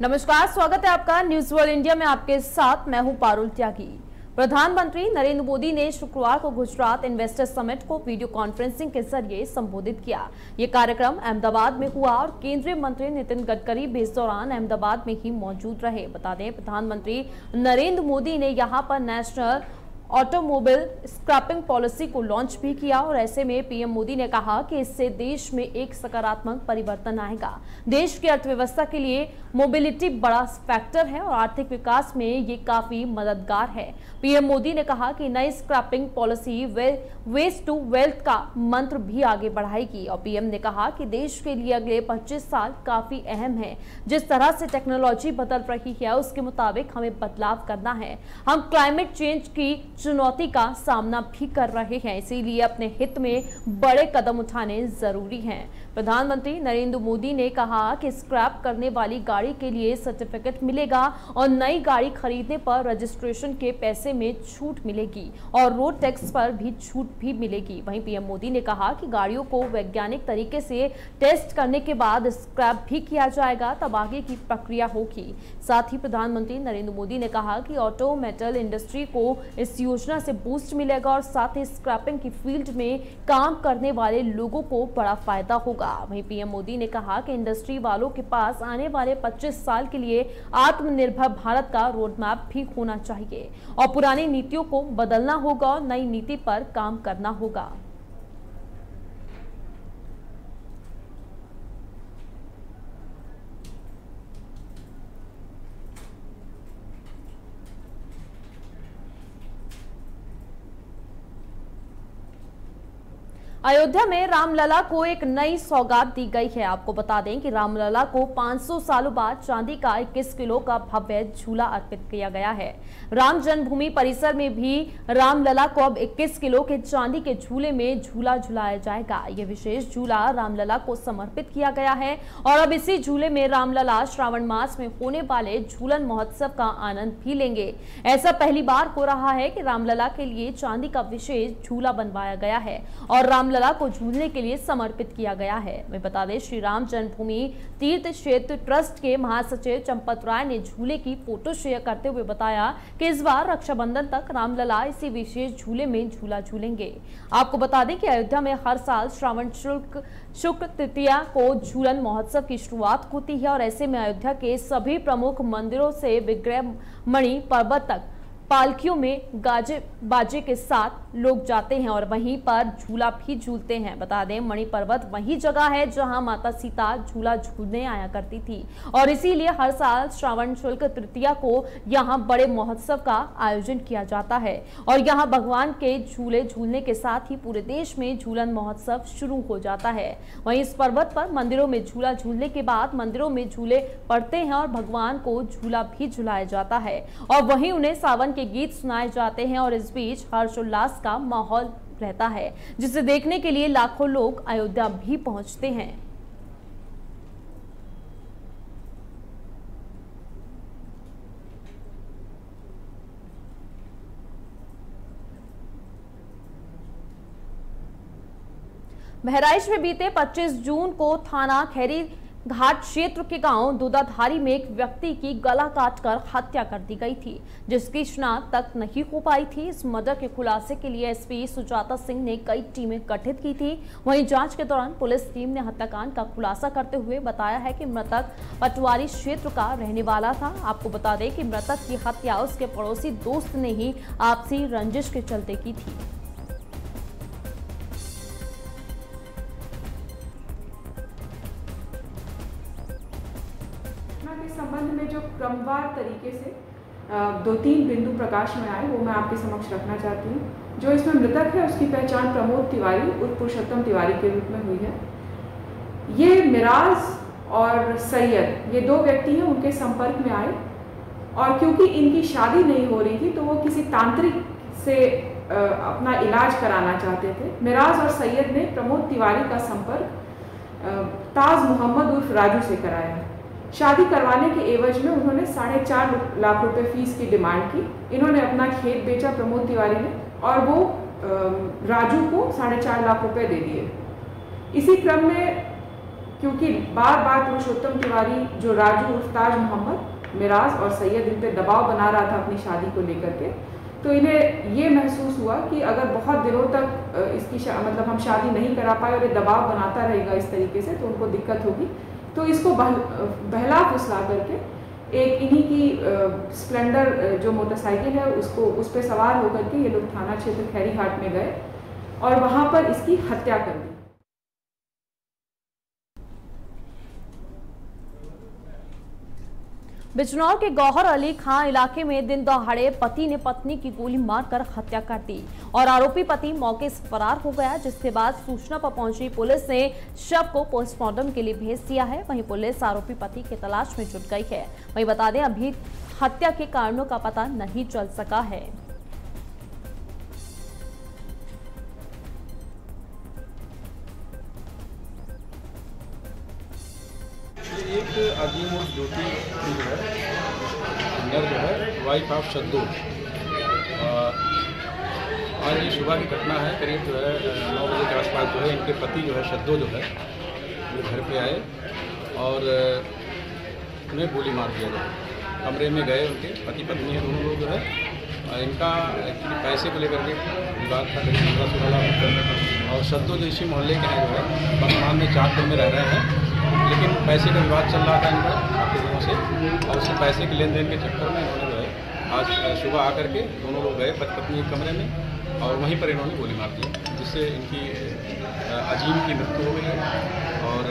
नमस्कार, स्वागत है आपका न्यूज़ वर्ल्ड इंडिया में आपके साथ। मैं हूँ पारुल त्यागी। प्रधानमंत्री नरेंद्र मोदी ने शुक्रवार को गुजरात इन्वेस्टर्स समिट को वीडियो कॉन्फ्रेंसिंग के ज़रिए संबोधित किया। ये कार्यक्रम अहमदाबाद में हुआ और केंद्रीय मंत्री नितिन गडकरी भी इस दौरान अहमदाबाद में ही मौजूद रहे। बता दें, प्रधानमंत्री नरेंद्र मोदी ने यहाँ पर नेशनल ऑटोमोबाइल स्क्रैपिंग पॉलिसी को लॉन्च भी किया और ऐसे में पीएम मोदी ने कहा कि इससे देश में एक सकारात्मक परिवर्तन आएगा। देश की अर्थव्यवस्था के लिए मोबिलिटी बड़ा फैक्टर है और आर्थिक विकास में ये काफ़ी मददगार है। पीएम मोदी ने कहा कि नई scrapping policy way, waste to wealth का मंत्र भी आगे बढ़ाएगी। और पीएम ने कहा कि देश के लिए अगले 25 साल काफ़ी अहम है। जिस तरह से टेक्नोलॉजी बदल रही है उसके मुताबिक हमें बदलाव करना है। हम क्लाइमेट चेंज की चुनौती का सामना भी कर रहे हैं इसीलिए अपने हित में बड़े कदम उठाने ज़रूरी हैं। प्रधानमंत्री नरेंद्र मोदी ने कहा कि स्क्रैप करने वाली गाड़ी के लिए सर्टिफिकेट मिलेगा और नई गाड़ी खरीदने पर रजिस्ट्रेशन के पैसे में छूट मिलेगी और रोड टैक्स पर भी छूट भी मिलेगी। वहीं पीएम मोदी ने कहा कि गाड़ियों को वैज्ञानिक तरीके से टेस्ट करने के बाद स्क्रैप भी किया जाएगा, तब आगे की प्रक्रिया होगी। साथ ही प्रधानमंत्री नरेंद्र मोदी ने कहा कि ऑटो मेटल इंडस्ट्री को इस योजना से बूस्ट मिलेगा और साथ ही स्क्रैपिंग की फ़ील्ड में काम करने वाले लोगों को बड़ा फ़ायदा होगा। वहीं पीएम मोदी ने कहा कि इंडस्ट्री वालों के पास आने वाले 25 साल के लिए आत्मनिर्भर भारत का रोड मैप भी होना चाहिए और पुरानी नीतियों को बदलना होगा और नई नीति पर काम करना होगा। अयोध्या में रामलला को एक नई सौगात दी गई है। आपको बता दें कि रामलला को 500 सालों बाद चांदी का 21 किलो का भव्य झूला अर्पित किया गया है। राम जन्मभूमि परिसर में भी रामलला को अब 21 किलो के चांदी के झूले में झूला झुलाया जाएगा। यह विशेष झूला रामलला को समर्पित किया गया है और अब इसी झूले में रामलला श्रावण मास में होने वाले झूलन महोत्सव का आनंद भी लेंगे। ऐसा पहली बार हो रहा है कि रामलला के लिए चांदी का विशेष झूला बनवाया गया है और रामलला रामलला को झूलने के लिए समर्पित किया गया है। मैं बता दें, श्री राम जन्मभूमि तीर्थ क्षेत्र ट्रस्ट के महासचिव चंपत राय ने झूले की फ़ोटो शेयर करते हुए बताया कि इस बार रक्षाबंधन तक रामलला इसी विशेष झूले में झूला झूलेंगे। आपको बता दें कि अयोध्या में हर साल श्रावण शुल्क, शुक्ल तृतीया को झूलन महोत्सव की शुरुआत होती है और ऐसे में अयोध्या के सभी प्रमुख मंदिरों से विग्रह मणि पर्वत तक पालकियों में गाजे बाजे के साथ लोग जाते हैं और वहीं पर झूला भी झूलते हैं। बता दें, मणि पर्वत वही जगह है जहाँ माता सीता झूला झूलने आया करती थी। और इसीलिए हर साल श्रावण शुल्क तृतीया को यहाँ बड़े महोत्सव का आयोजन किया जाता है। और यहाँ भगवान के झूले झूलने के साथ ही पूरे देश में झूलन महोत्सव शुरू हो जाता है। वहीं इस पर्वत पर मंदिरों में झूला झूलने के बाद मंदिरों में झूले पड़ते हैं और भगवान को झूला भी झुलाया जाता है। और वहीं उन्हें सावन के गीत सुनाए जाते हैं और इस बीच हर्षोल्लास का माहौल रहता है, जिसे देखने के लिए लाखों लोग अयोध्या भी पहुँचते हैं। बहराइच में बीते 25 जून को थाना खैरी घाट क्षेत्र के गाँव दूधाधारी में एक व्यक्ति की गला काटकर हत्या कर दी गई थी, जिसकी शिनाख्त तक नहीं हो पाई थी। इस मर्डर के खुलासे के लिए एसपी सुजाता सिंह ने कई टीमें गठित की थी। वहीं जाँच के दौरान पुलिस टीम ने हत्याकांड का खुलासा करते हुए बताया है कि मृतक पटवारी क्षेत्र का रहने वाला था। आपको बता दें कि मृतक की हत्या उसके पड़ोसी दोस्त ने ही आपसी रंजिश के चलते की थी। क्रमवार तरीके से दो तीन बिंदु प्रकाश में आए, वो मैं आपके समक्ष रखना चाहती हूँ। जो इसमें मृतक है, उसकी पहचान प्रमोद तिवारी, उर्फ़ पुरुषोत्तम तिवारी के रूप में हुई है। ये मिराज और सैयद, ये दो व्यक्ति हैं, उनके संपर्क में आए। और क्योंकि इनकी शादी नहीं हो रही थी तो वो किसी तांत्रिक से अपना इलाज कराना चाहते थे। मिराज और सैयद ने प्रमोद तिवारी का संपर्क ताज मोहम्मद उर्फ़ राजू से कराया। शादी करवाने के एवज में उन्होंने साढ़े चार लाख रुपए फ़ीस की डिमांड की। इन्होंने अपना खेत बेचा प्रमोद तिवारी ने और वो राजू को साढ़े चार लाख रुपए दे दिए। इसी क्रम में, क्योंकि बार बार पुरुषोत्तम तिवारी, जो राजू उफ्ताज मोहम्मद, मिराज और सैयद इन पर दबाव बना रहा था अपनी शादी को लेकर के तो इन्हें ये महसूस हुआ कि अगर बहुत दिनों तक इसकी मतलब हम शादी नहीं करा पाए और ये दबाव बनाता रहेगा इस तरीके से तो उनको दिक्कत होगी। तो इसको बह, बहला फुसला करके एक इन्हीं की स्प्लेंडर जो मोटरसाइकिल है, उसको, उस पर सवार होकर के ये लोग थाना क्षेत्र खैरी घाट में गए और वहाँ पर इसकी हत्या कर दी। बिजनौर के गौहर अली खां इलाके में दिन दहाड़े पति ने पत्नी की गोली मारकर हत्या कर दी और आरोपी पति मौके से फरार हो गया, जिसके बाद सूचना पर पहुँची पुलिस ने शव को पोस्टमार्टम के लिए भेज दिया है। वहीं पुलिस आरोपी पति की तलाश में जुट गई है। वहीं बता दें, अभी हत्या के कारणों का पता नहीं चल सका है। एक अजीम और ज्योति जो है, अंदर जो है वाइफ ऑफ़ शद्दू आज ये सुबह की घटना है, करीब जो है नौ बजे के आसपास जो है, इनके पति जो है शद्दो जो है वो घर पे आए और उन्हें गोली मार दिया गया। कमरे में गए उनके, पति पत्नी है, दोनों लोग जो है इनका एक्चुअली पैसे को लेकर के विवाद था, करीब पंद्रह सोलह लाख और शद्दो जो इसी मोहल्ले के हैं जो है, वर्तमान में चार में रह रहे हैं। लेकिन पैसे का विवाद चल रहा था इनका काफ़ी दिनों से। और उसी पैसे के लेन देन के चक्कर में इन्होंने जो है, आज सुबह आकर के दोनों लोग गए पति पत्नी कमरे में, और वहीं पर इन्होंने गोली मार दी, जिससे इनकी अजीम की मृत्यु हो गई है। और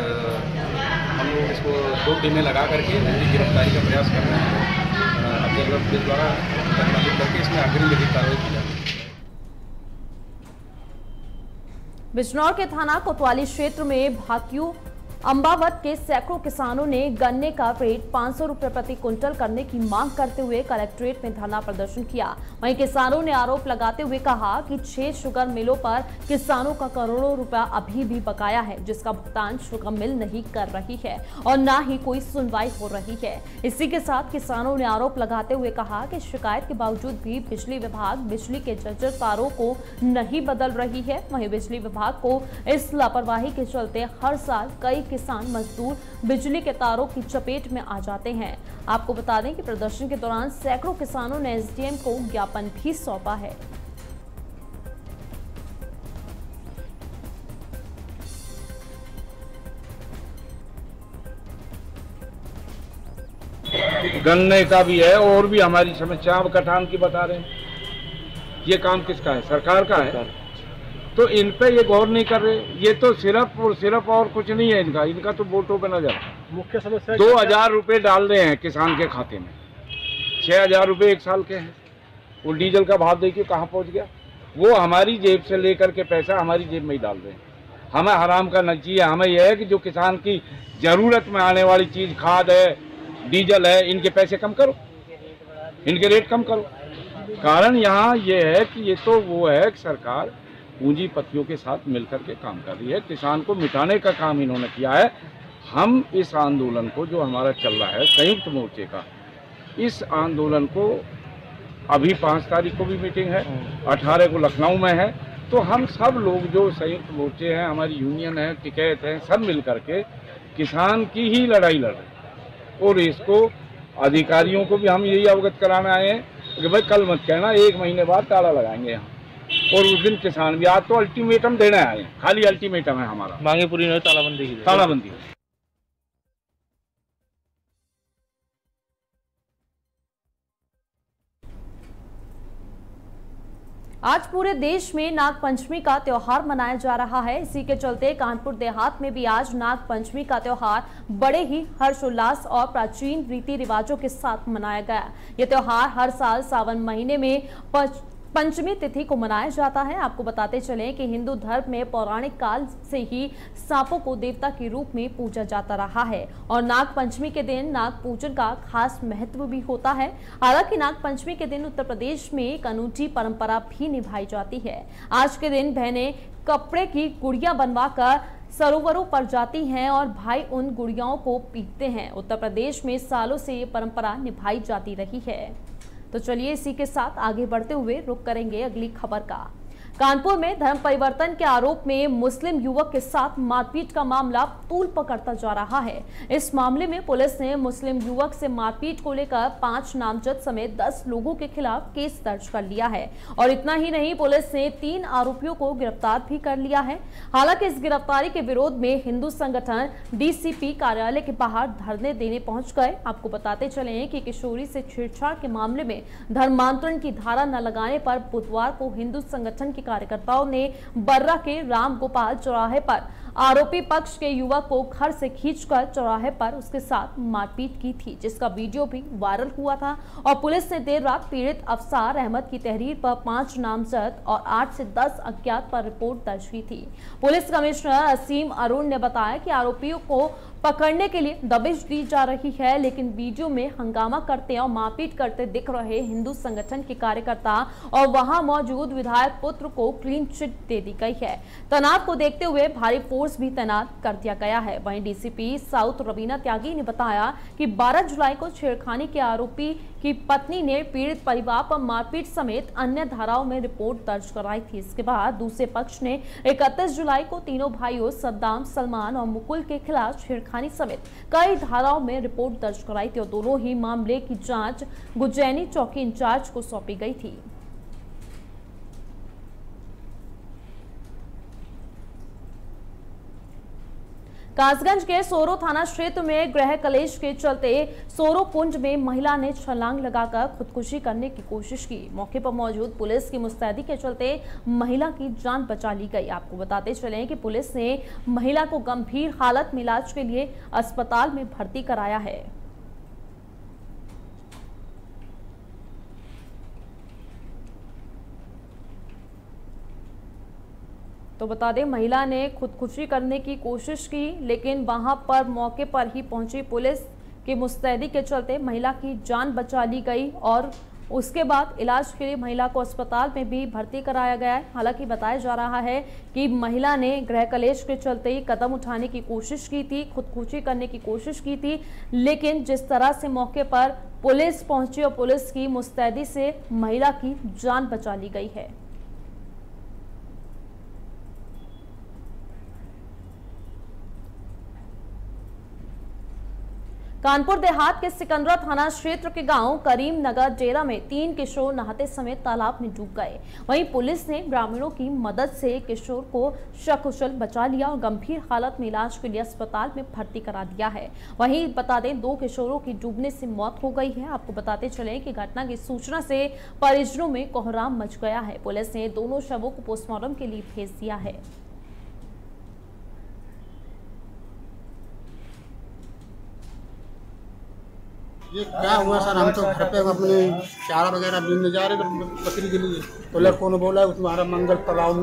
हम लोग इसको दो टीमें लगा करके इनकी गिरफ्तारी का प्रयास कर रहे हैं। ऑब्जर्वर के द्वारा करके इसमें कार्रवाई की जाए बिजनौर के थाना कोतवाली क्षेत्र में भाकियों अम्बावत के सैकड़ों किसानों ने गन्ने का रेट पाँच सौ प्रति क्विंटल करने की मांग करते हुए कलेक्ट्रेट में धरना प्रदर्शन किया। वहीं किसानों ने आरोप लगाते हुए कहा कि छह शुगर मिलों पर किसानों का करोड़ों रुपया अभी भी बकाया है, जिसका भुगतान शुगर मिल नहीं कर रही है और न ही कोई सुनवाई हो रही है। इसी के साथ किसानों ने आरोप लगाते हुए कहा कि शिकायत के बावजूद भी बिजली विभाग बिजली के जर्जर तारों को नहीं बदल रही है। वहीं बिजली विभाग को इस लापरवाही के चलते हर साल कई किसान मजदूर बिजली के तारों की चपेट में आ जाते हैं। आपको बता दें कि प्रदर्शन के दौरान सैकड़ों किसानों ने एसडीएम को ज्ञापन भी सौंपा है। गन्ने का भी है और भी हमारी समस्या। कटान की बता रहे हैं ये काम किसका है? सरकार का है? तो इन पे ये गौर नहीं कर रहे। ये तो सिर्फ़ और सिर्फ़ और कुछ नहीं है इनका। इनका तो वोटों पे नज़र मुख्य समस्या दो हज़ार रुपये डाल रहे हैं किसान के खाते में। छः हज़ार रुपये एक साल के हैं। वो डीजल का भाव देखिए कहाँ पहुँच गया। वो हमारी जेब से लेकर के पैसा हमारी जेब में ही डाल रहे हैं। हमें हराम करना चाहिए हमें यह है कि जो किसान की ज़रूरत में आने वाली चीज़ खाद है डीजल है इनके पैसे कम करो। इनके रेट कम करो। कारण यहाँ ये है कि ये तो वो है कि सरकार पूंजीपतियों के साथ मिलकर के काम कर रही है। किसान को मिटाने का काम इन्होंने किया है। हम इस आंदोलन को जो हमारा चल रहा है संयुक्त मोर्चे का इस आंदोलन को अभी पाँच तारीख को भी मीटिंग है अठारह को लखनऊ में है। तो हम सब लोग जो संयुक्त मोर्चे हैं हमारी यूनियन है टिकैत हैं सब मिल करके किसान की ही लड़ाई लड़ रहे और इसको अधिकारियों को भी हम यही अवगत कराने आए हैं कि भाई कल मत कहना एक महीने बाद ताला लगाएँगे यहाँ। और उस दिन किसान भी आज तो अल्टीमेटम देने आए हैं। खाली अल्टीमेटम है हमारा। मांगे पूरी नहीं तालाबंदी की। तालाबंदी। आज पूरे देश में नाग पंचमी का त्योहार मनाया जा रहा है। इसी के चलते कानपुर देहात में भी आज नाग पंचमी का त्योहार बड़े ही हर्षोल्लास और प्राचीन रीति रिवाजों के साथ मनाया गया। यह त्योहार हर साल सावन महीने में पंचमी तिथि को मनाया जाता है। आपको बताते चले कि हिंदू धर्म में पौराणिक काल से ही सांपों को देवता के रूप में पूजा जाता रहा है और नाग पंचमी के दिन नाग पूजन का खास महत्व भी होता है। हालाँकि नाग पंचमी के दिन उत्तर प्रदेश में एक अनूठी परंपरा भी निभाई जाती है। आज के दिन बहनें कपड़े की गुड़िया बनवा सरोवरों पर जाती हैं और भाई उन गुड़ियाओं को पीटते हैं। उत्तर प्रदेश में सालों से ये परंपरा निभाई जाती रही है। तो चलिए इसी के साथ आगे बढ़ते हुए रुक करेंगे अगली खबर का। कानपुर में धर्म परिवर्तन के आरोप में मुस्लिम युवक के साथ मारपीट का मामला तूल पकड़ता जा रहा है। इस मामले में पुलिस ने मुस्लिम युवक से मारपीट को लेकर पाँच नामजद समेत दस लोगों के खिलाफ केस दर्ज कर लिया है। और इतना ही नहीं, पुलिस ने तीन आरोपियों को गिरफ़्तार भी कर लिया है। हालाँकि इस गिरफ्तारी के विरोध में हिंदू संगठन डीसीपी कार्यालय के बाहर धरने देने पहुँच गए। आपको बताते चले कि किशोरी से छेड़छाड़ के मामले में धर्मांतरण की धारा न लगाने पर बुधवार को हिंदू संगठन की कार्यकर्ताओं ने बर्रा के राम गोपाल चौराहे पर आरोपी पक्ष के युवक को घर से खींचकर चौराहे पर उसके साथ मारपीट की थी, जिसका वीडियो भी वायरल हुआ था। और पुलिस ने देर रात पीड़ित अफसार अहमद की तहरीर पर पाँच नामजद और आठ से दस अज्ञात पर रिपोर्ट दर्ज की थी। पुलिस कमिश्नर असीम अरुण ने बताया कि आरोपियों को पकड़ने के लिए दबिश दी जा रही है, लेकिन वीडियो में हंगामा करते और मारपीट करते दिख रहे हिंदू संगठन के कार्यकर्ता और वहाँ मौजूद विधायक पुत्र को क्लीन चिट दे दी गई है। तनाव को देखते हुए भारी फोर्स भी तैनात कर दिया गया है। वहीं डीसीपी साउथ रवीना त्यागी ने बताया कि 12 जुलाई को छेड़खानी के आरोपी की पत्नी ने पीड़ित परिवार पर मारपीट समेत अन्य धाराओं में रिपोर्ट दर्ज कराई थी। इसके बाद दूसरे पक्ष ने इकतीस जुलाई को तीनों भाइयों सद्दाम, सलमान और मुकुल के खिलाफ छेड़खानी समेत कई धाराओं में रिपोर्ट दर्ज कराई थी और दोनों ही मामले की जाँच गुजैनी चौकी इंचार्ज को सौंपी गई थी। कासगंज के सोरो थाना क्षेत्र में ग्रह कलेश के चलते सोरो कुंज में महिला ने छलांग लगाकर खुदकुशी करने की कोशिश की। मौके पर मौजूद पुलिस की मुस्तैदी के चलते महिला की जान बचा ली गई। आपको बताते चले कि पुलिस ने महिला को गंभीर हालत में इलाज के लिए अस्पताल में भर्ती कराया है। तो बता दें, महिला ने खुदकुशी करने की कोशिश की, लेकिन वहाँ पर मौके पर ही पहुँची पुलिस की मुस्तैदी के चलते महिला की जान बचा ली गई और उसके बाद इलाज के लिए महिला को अस्पताल में भी भर्ती कराया गया है। हालाँकि बताया जा रहा है कि महिला ने गृह कलेश के चलते ही कदम उठाने की कोशिश की थी, खुदकुशी करने की कोशिश की थी, लेकिन जिस तरह से मौके पर पुलिस पहुँची और पुलिस की मुस्तैदी से महिला की जान बचा ली गई है। कानपुर देहात के सिकंदरा थाना क्षेत्र के गाँव करीम नगर डेरा में तीन किशोर नहाते समय तालाब में डूब गए। वहीं पुलिस ने ग्रामीणों की मदद से किशोर को सकुशल बचा लिया और गंभीर हालत में इलाज के लिए अस्पताल में भर्ती करा दिया है। वहीं बता दें, दो किशोरों की डूबने से मौत हो गई है। आपको बताते चले कि घटना की सूचना से परिजनों में कोहराम मच गया है। पुलिस ने दोनों शवों को पोस्टमार्टम के लिए भेज दिया है। ये क्या हुआ सर? हम तो घर पे अपने चारा वगैरह बीनने जा रहे थे बकरी के लिए। तो लड़कों ने बोला तुम्हारा मंगल पड़ाव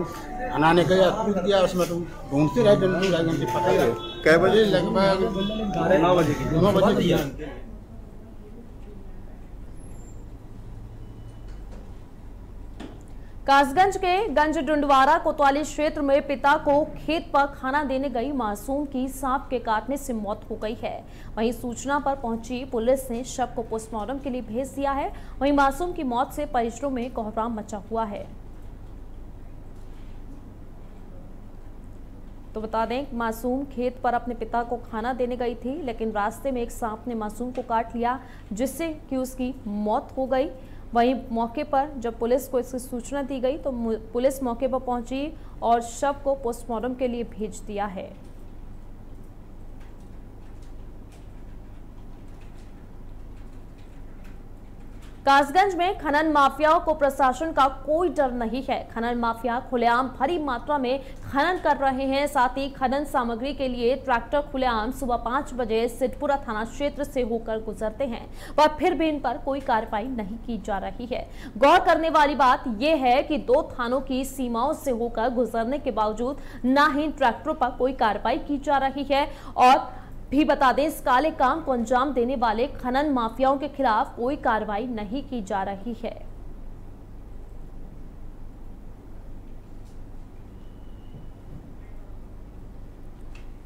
हनाने के गया कूद गया उसमें तुम ढूंढते रहे दिन ढाई घंटे पता ही कै बजे? लगभग नौ बजे नौ बजे कासगंज के गंज डुंडवारा कोतवाली क्षेत्र में पिता को खेत पर खाना देने गई मासूम की सांप के काटने से मौत हो गई है। वहीं सूचना पर पहुँची पुलिस ने शव को पोस्टमार्टम के लिए भेज दिया है। वहीं मासूम की मौत से परिजनों में कोहराम मचा हुआ है। तो बता दें, मासूम खेत पर अपने पिता को खाना देने गई थी, लेकिन रास्ते में एक सांप ने मासूम को काट लिया, जिससे कि उसकी मौत हो गई। वहीं मौके पर जब पुलिस को इसकी सूचना दी गई तो पुलिस मौके पर पहुँची और शव को पोस्टमार्टम के लिए भेज दिया है। कासगंज में खनन माफियाओं को प्रशासन का कोई डर नहीं है। खनन माफिया खुलेआम भारी मात्रा में खनन कर रहे हैं। साथ ही खनन सामग्री के लिए ट्रैक्टर खुलेआम सुबह पाँच बजे सिद्धपुरा थाना क्षेत्र से होकर गुजरते हैं पर फिर भी इन पर कोई कार्रवाई नहीं की जा रही है। गौर करने वाली बात यह है कि दो थानों की सीमाओं से होकर गुजरने के बावजूद न ही ट्रैक्टरों पर कोई कार्रवाई की जा रही है और भी बता दें, इस काले काम को अंजाम देने वाले खनन माफियाओं के खिलाफ कोई कार्रवाई नहीं की जा रही है।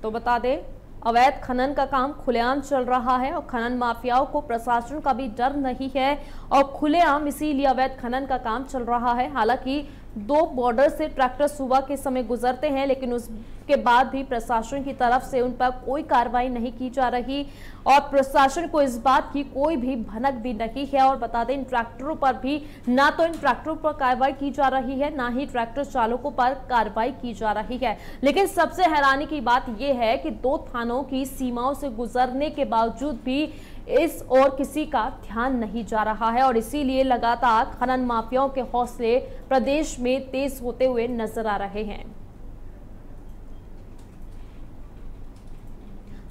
तो बता दें, अवैध खनन का काम खुलेआम चल रहा है और खनन माफियाओं को प्रशासन का भी डर नहीं है और खुलेआम इसीलिए अवैध खनन का काम चल रहा है। हालाँकि दो बॉर्डर से ट्रैक्टर सुबह के समय गुजरते हैं, लेकिन उसके बाद भी प्रशासन की तरफ़ से उन पर कोई कार्रवाई नहीं की जा रही और प्रशासन को इस बात की कोई भी भनक भी नहीं है और बता दें, इन ट्रैक्टरों पर भी ना तो इन ट्रैक्टरों पर कार्रवाई की जा रही है, ना ही ट्रैक्टर चालकों पर कार्रवाई की जा रही है। लेकिन सबसे हैरानी की बात यह है कि दो थानों की सीमाओं से गुजरने के बावजूद भी इस और किसी का ध्यान नहीं जा रहा है और इसीलिए लगातार खनन माफियाओं के हौसले प्रदेश में तेज होते हुए नज़र आ रहे हैं।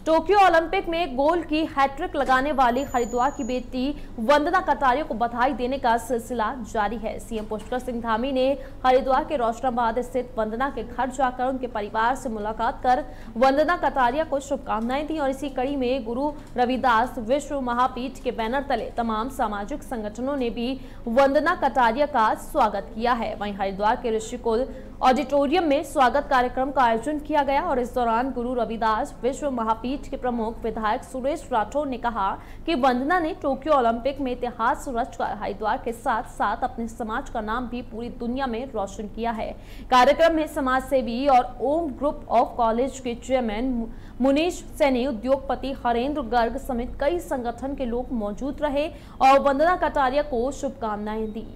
टोक्यो ओलंपिक में गोल की हैट्रिक लगाने वाली हरिद्वार की बेटी वंदना कटारिया को बधाई देने का सिलसिला जारी है। सीएम पुष्कर सिंह धामी ने हरिद्वार के रोशनाबाद स्थित वंदना के घर जाकर उनके परिवार से मुलाकात कर वंदना कटारिया को शुभकामनाएँ दी और इसी कड़ी में गुरु रविदास विश्व महापीठ के बैनर तले तमाम सामाजिक संगठनों ने भी वंदना कटारिया का स्वागत किया है। वहीं हरिद्वार के ऋषिकुल ऑडिटोरियम में स्वागत कार्यक्रम का आयोजन किया गया और इस दौरान गुरु रविदास विश्व महापीठ के प्रमुख विधायक सुरेश राठौर ने कहा कि वंदना ने टोक्यो ओलंपिक में इतिहास रचकर हरिद्वार के साथ साथ अपने समाज का नाम भी पूरी दुनिया में रोशन किया है। कार्यक्रम में समाज सेवी और ओम ग्रुप ऑफ़ कॉलेज के चेयरमैन मुनीश सैनी, उद्योगपति हरेंद्र गर्ग समेत कई संगठन के लोग मौजूद रहे और वंदना कटारिया को शुभकामनाएँ दी।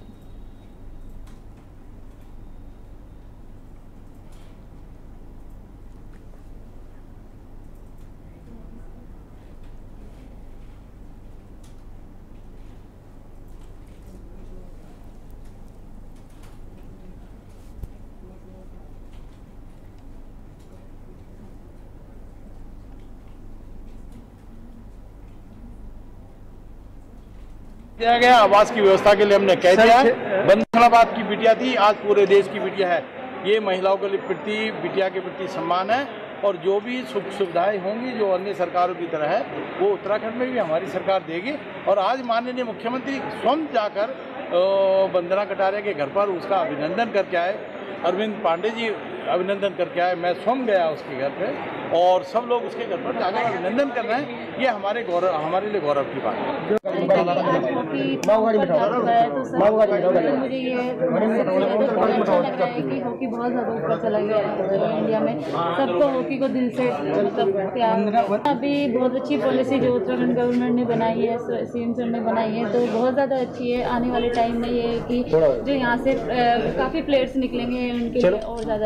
दिया गया। आवास की व्यवस्था के लिए हमने कह दिया। है बंदनाबाद की बिटिया थी आज पूरे देश की बिटिया है। ये महिलाओं के प्रति बिटिया के प्रति सम्मान है और जो भी सुख सुविधाएँ होंगी जो अन्य सरकारों की तरह है वो उत्तराखंड में भी हमारी सरकार देगी। और आज माननीय मुख्यमंत्री स्वयं जाकर वंदना कटारिया के घर पर उसका अभिनंदन करके आए। अरविंद पांडे जी अभिनंदन करके आए। मैं स्वयं गया उसके घर पे और सब लोग उसके घर पर जाकर अभिनंदन कर रहे हैं। ये हमारे गौरव हमारे लिए गौरव की बात है। मुझे ये अच्छा है हॉकी बहुत ज़्यादा ऊपर चला गया है इंडिया में। सबको हॉकी को दिल से मतलब प्यार। अभी बहुत अच्छी पॉलिसी जो उत्तराखंड गवर्नमेंट ने बनाई है सीएम सर ने बनाई है तो बहुत ज़्यादा अच्छी है। आने वाले टाइम में ये है कि जो यहाँ से काफ़ी प्लेयर्स निकलेंगे उनके लिए और ज़्यादा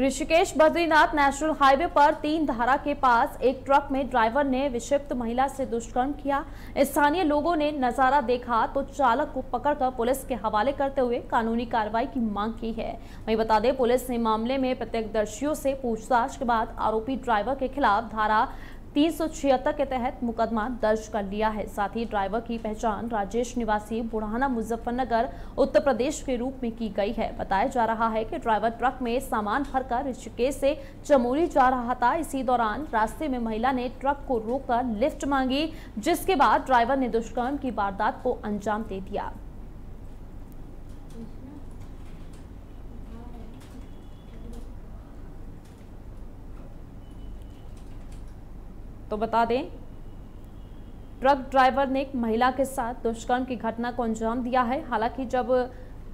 ऋषिकेश बद्रीनाथ नेशनल हाईवे पर तीन धारा के पास एक ट्रक में ड्राइवर ने विक्षिप्त महिला से दुष्कर्म किया। स्थानीय लोगों ने नज़ारा देखा तो चालक को पकड़कर पुलिस के हवाले करते हुए कानूनी कार्रवाई की मांग की है। वहीं बता दें, पुलिस ने मामले में प्रत्यक्षदर्शियों से पूछताछ के बाद आरोपी ड्राइवर के खिलाफ धारा तीन सौ छिहत्तर के तहत मुकदमा दर्ज कर लिया है। साथ ही ड्राइवर की पहचान राजेश निवासी बुढ़ाना मुजफ्फरनगर, उत्तर प्रदेश के रूप में की गई है। बताया जा रहा है कि ड्राइवर ट्रक में सामान भरकर ऋषिकेश से चमोली जा रहा था। इसी दौरान रास्ते में महिला ने ट्रक को रोककर लिफ्ट मांगी, जिसके बाद ड्राइवर ने दुष्कर्म की वारदात को अंजाम दे दिया। तो बता दें, ट्रक ड्राइवर ने एक महिला के साथ दुष्कर्म की घटना को अंजाम दिया है। हालाँकि जब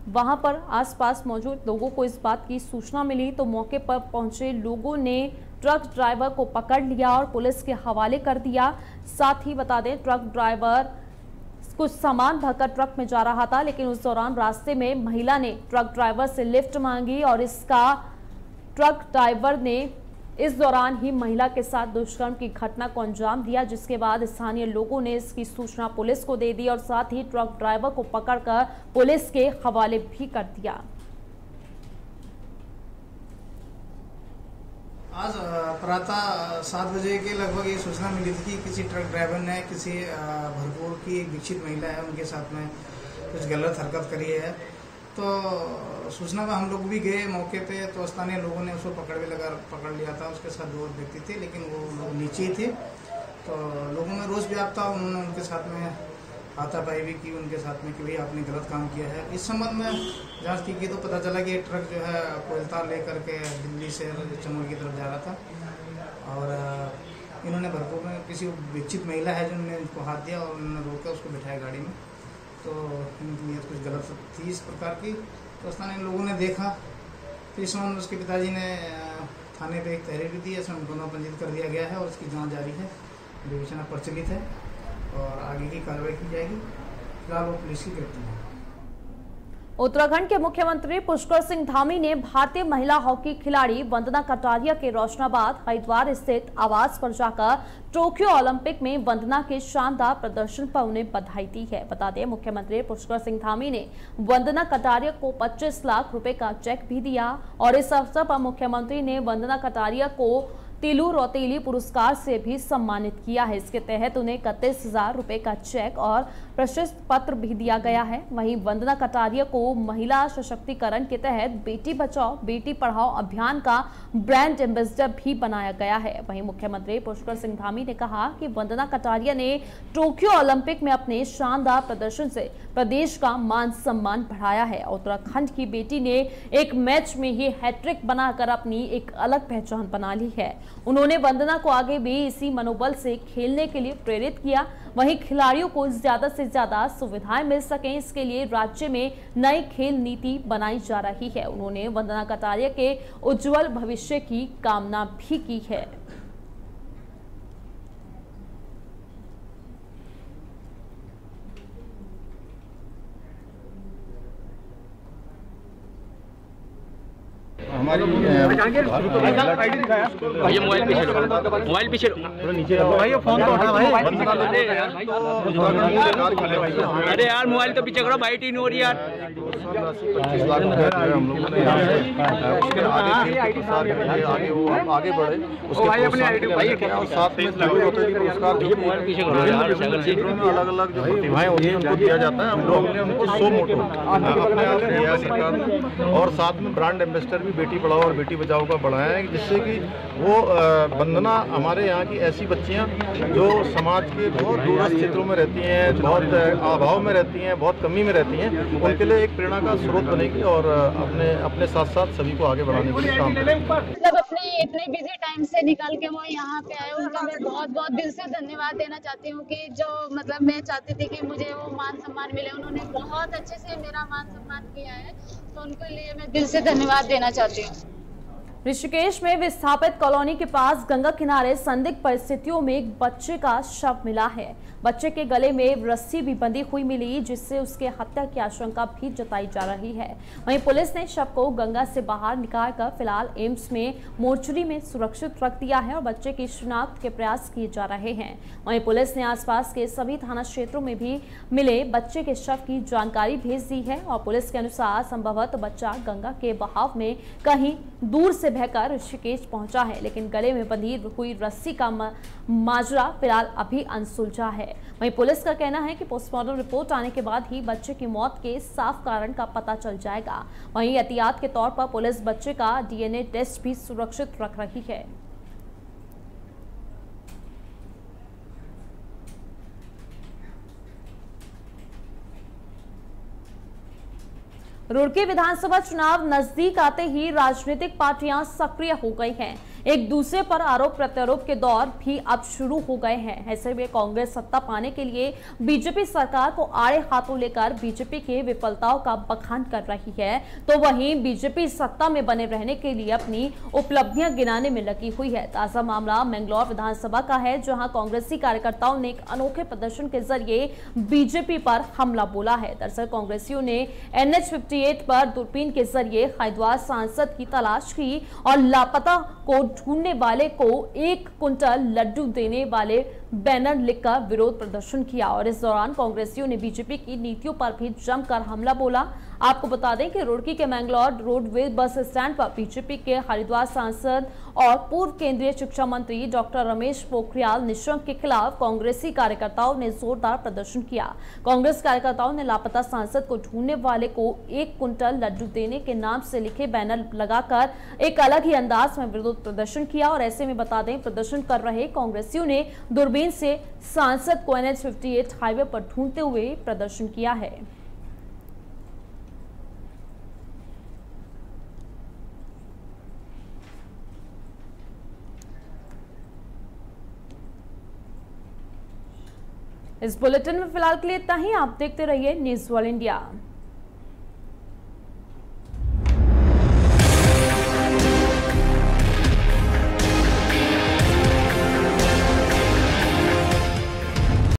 वहाँ पर आसपास मौजूद लोगों को इस बात की सूचना मिली तो मौके पर पहुँचे लोगों ने ट्रक ड्राइवर को पकड़ लिया और पुलिस के हवाले कर दिया। साथ ही बता दें, ट्रक ड्राइवर कुछ सामान भरकर ट्रक में जा रहा था, लेकिन उस दौरान रास्ते में महिला ने ट्रक ड्राइवर से लिफ्ट मांगी और इसका ट्रक ड्राइवर ने इस दौरान ही महिला के साथ दुष्कर्म की घटना को अंजाम दिया, जिसके बाद स्थानीय लोगों ने इसकी सूचना पुलिस को दे दी और साथ ही ट्रक ड्राइवर को पकड़कर पुलिस के हवाले भी कर दिया। आज प्रातः सात बजे के लगभग ये सूचना मिली थी कि किसी ट्रक ड्राइवर ने किसी भरपूर की विकसित महिला है, उनके साथ में कुछ गलत हरकत करी है। तो सूचना पर हम लोग भी गए मौके पे तो स्थानीय लोगों ने उसको पकड़ भी लगा, पकड़ लिया था, उसके साथ दो व्यक्ति थे, लेकिन वो लोग नीचे ही थे। तो लोगों में रोष व्याप्त था उन्होंने उनके साथ में हाथापाई भी की, उनके साथ में कि भाई आपने गलत काम किया है। इस संबंध में जाँच की गई तो पता चला कि ट्रक जो है कोयलता लेकर के दिल्ली से चमोली की तरफ़ जा रहा था। और, इन्होंने भरपूर में किसी विकसित महिला है जिन्होंने उनको हाथ दिया और उन्होंने रोका उसको बिठाया गाड़ी में। तो नीयत कुछ गलत थी इस प्रकार की। तो स्थानीय लोगों ने देखा। तो इस समय उसके पिताजी ने थाने पे एक तहरीर दी है इसमें दोनों पंजीत कर दिया गया है और उसकी जाँच जारी है। विवेचना प्रचलित है और आगे की कार्रवाई की जाएगी। फ़िलहाल वो पुलिस की गिरफ़्तार है। उत्तराखंड के मुख्यमंत्री पुष्कर सिंह धामी ने भारतीय महिला हॉकी खिलाड़ी वंदना कटारिया के रोशनाबाद, हरिद्वार स्थित आवास पर जाकर टोक्यो ओलंपिक में वंदना के शानदार प्रदर्शन पर उन्हें बधाई दी है। बता दें, मुख्यमंत्री पुष्कर सिंह धामी ने वंदना कटारिया को 25 लाख रुपए का चेक भी दिया और इस अवसर पर मुख्यमंत्री ने वंदना कटारिया को तिलू रौतेली पुरस्कार से भी सम्मानित किया है। इसके तहत उन्हें इकतीस हज़ार रुपए का चेक और प्रशस्त पत्र भी दिया गया है। वहीं वंदना कटारिया को महिला सशक्तिकरण के तहत बेटी बचाओ, बेटी पढ़ाओ अभियान का ब्रांड एम्बेसडर भी बनाया गया है। वहीं मुख्यमंत्री पुष्कर सिंह धामी ने कहा कि वंदना कटारिया ने टोक्यो ओलंपिक में अपने शानदार प्रदर्शन से प्रदेश का मान सम्मान बढ़ाया है। उत्तराखंड की बेटी ने एक मैच में ही हैट्रिक बनाकर अपनी एक अलग पहचान बना ली है। उन्होंने वंदना को आगे भी इसी मनोबल से खेलने के लिए प्रेरित किया। वहीं खिलाड़ियों को ज़्यादा से ज़्यादा सुविधाएँ मिल सकें। इसके लिए राज्य में नई खेल नीति बनाई जा रही है। उन्होंने वंदना कटारिया के उज्जवल भविष्य की कामना भी की है। हमारी मोबाइल पीछे फ़ोन तो उठा भाई अरे यार मोबाइल तो पीछे करो टीन हो रही यार जो है से उसके आगे बढ़े अलग अलग जो उनको दिया जाता है हम लोगों सो मोटो अपने और साथ में ब्रांड एम्बेसडर भी बेटी पढ़ाओ और बेटी बचाओ का बढ़ाया है, जिससे कि वो वंदना हमारे यहाँ की ऐसी बच्चियाँ जो समाज के बहुत दूरस्थ क्षेत्रों में रहती हैं, बहुत अभाव में रहती हैं, बहुत कमी में रहती हैं, उनके लिए एक प्रेरणा का स्रोत बनेगी और अपने अपने साथ साथ सभी को आगे बढ़ाने के लिए काम करेगी। मतलब इतने बिज़ी टाइम से निकाल के वो यहाँ पे आए, उनका मैं बहुत बहुत दिल से धन्यवाद देना चाहती हूँ कि जो मतलब मैं चाहती थी कि मुझे वो मान सम्मान मिले, उन्होंने बहुत अच्छे से मेरा मान सम्मान किया है तो उनके लिए मैं दिल से धन्यवाद देना चाहती हूँ। ऋषिकेश में विस्थापित कॉलोनी के पास गंगा किनारे संदिग्ध परिस्थितियों में एक बच्चे का शव मिला है। बच्चे के गले में रस्सी भी बंधी हुई मिली, जिससे उसके हत्या की आशंका भी जताई जा रही है। वहीं पुलिस ने शव को गंगा से बाहर निकालकर फ़िलहाल एम्स में मोर्चरी में सुरक्षित रख दिया है और बच्चे की शिनाख्त के प्रयास किए जा रहे हैं। वहीं पुलिस ने आसपास के सभी थाना क्षेत्रों में भी मिले बच्चे के शव की जानकारी भेज दी है और पुलिस के अनुसार संभवतः बच्चा गंगा के बहाव में कहीं दूर से बहकर ऋषिकेश पहुँचा है, लेकिन गले में बंधी हुई रस्सी का माजरा फ़िलहाल अभी अनसुलझा है। वहीं पुलिस का कहना है कि पोस्टमार्टम रिपोर्ट आने के बाद ही बच्चे की मौत के साफ़ कारण का पता चल जाएगा। वहीं एहतियात के तौर पर पुलिस बच्चे का डीएनए टेस्ट भी सुरक्षित रख रही है। रुड़की विधानसभा चुनाव नज़दीक आते ही राजनीतिक पार्टियाँ सक्रिय हो गई हैं। एक दूसरे पर आरोप प्रत्यारोप के दौर भी अब शुरू हो गए हैं। ऐसे में कांग्रेस सत्ता पाने के लिए बीजेपी सरकार को आड़े हाथों लेकर बीजेपी के विफलताओं का बखान कर रही है। तो वहीं बीजेपी सत्ता में बने रहने के लिए अपनी उपलब्धियाँ गिनाने में लगी हुई है। ताज़ा मामला मैंगलोर विधानसभा का है, जहाँ कांग्रेसी कार्यकर्ताओं ने एक अनोखे प्रदर्शन के ज़रिए बीजेपी पर हमला बोला है। दरअसल कांग्रेसियों ने 58 पर दूरबीन के ज़रिए हरिद्वार सांसद की तलाश की और लापता को ढूँढने वाले को एक कुंटल लड्डू देने वाले बैनर लिखकर विरोध प्रदर्शन किया और इस दौरान कांग्रेसियों ने बीजेपी की नीतियों पर भी जमकर हमला बोला। आपको बता दें कि रुड़की के मैंगलोर रोडवे बस स्टैंड पर बीजेपी के हरिद्वार सांसद और पूर्व केंद्रीय शिक्षा मंत्री डॉक्टर रमेश पोखरियाल निशंक के खिलाफ कांग्रेसी कार्यकर्ताओं ने जोरदार प्रदर्शन किया। कांग्रेस कार्यकर्ताओं ने लापता सांसद को ढूँढने वाले को एक कुंटल लड्डू देने के नाम से लिखे बैनर लगाकर एक अलग ही अंदाज में विरोध प्रदर्शन किया और ऐसे में बता दें, प्रदर्शन कर रहे कांग्रेसियों ने दूरबीन से सांसद को 58 हाईवे पर ढूंढते हुए प्रदर्शन किया है। इस बुलेटिन में फ़िलहाल के लिए इतना ही। आप देखते रहिए न्यूज़ वर्ल्ड इंडिया।